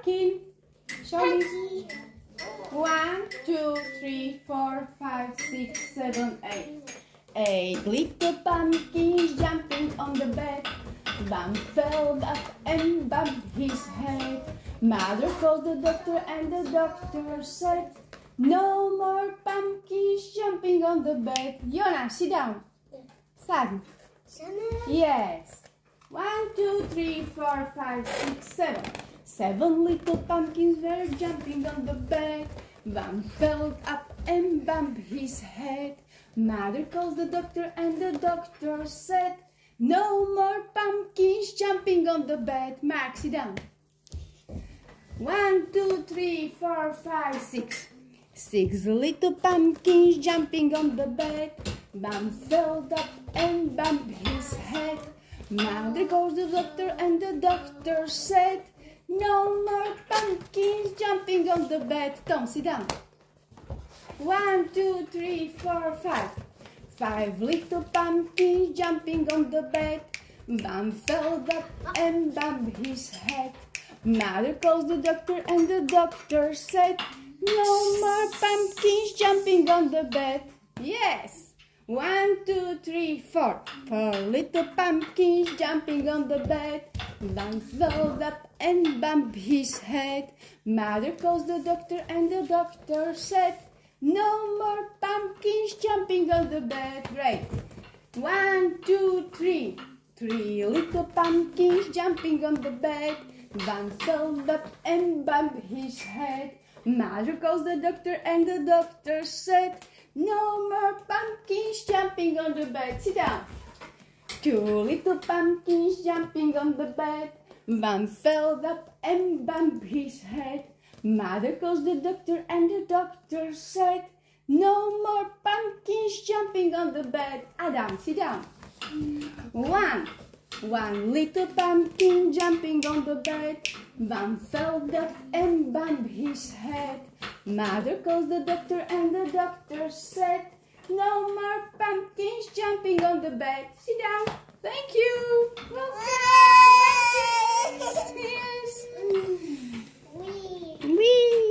pumpkin. Show me. One, two, three, four, five, six, seven, eight. Eight little pumpkins jumping on the bed. Bam fell up and bumped his head. Mother called the doctor and the doctor said, No more pumpkins jumping on the bed. Yona, sit down. Sad. Yes. One, two, three, four, five, six, seven. Seven little pumpkins were jumping on the bed. One fell up and bumped his head. Mother calls the doctor and the doctor said, No more pumpkins jumping on the bed. Sit down. One, two, three, four, five, six. Six little pumpkins jumping on the bed. Bam fell up and bumped his head. Now there goes the doctor and the doctor said, No more pumpkins jumping on the bed. Tom, sit down. One, two, three, four, five. Five little pumpkins jumping on the bed. Bam fell up and bumped his head. Mother calls the doctor and the doctor said, No more pumpkins jumping on the bed. Yes. One, two, three, four. Four little pumpkins jumping on the bed. One fell up and bumped his head. Mother calls the doctor and the doctor said, No more pumpkins jumping on the bed. Great. One, two, three. Three little pumpkins jumping on the bed. One fell up and bumped his head. Mother calls the doctor and the doctor said, No more pumpkins jumping on the bed. Sit down. Two little pumpkins jumping on the bed. One fell up and bumped his head. Mother calls the doctor and the doctor said, No more pumpkins jumping on the bed. Adam, sit down. One. One little pumpkin jumping on the bed. One fell up and bumped his head. Mother calls the doctor and the doctor said, No more pumpkins on the bed. Sit down. Thank you. Welcome.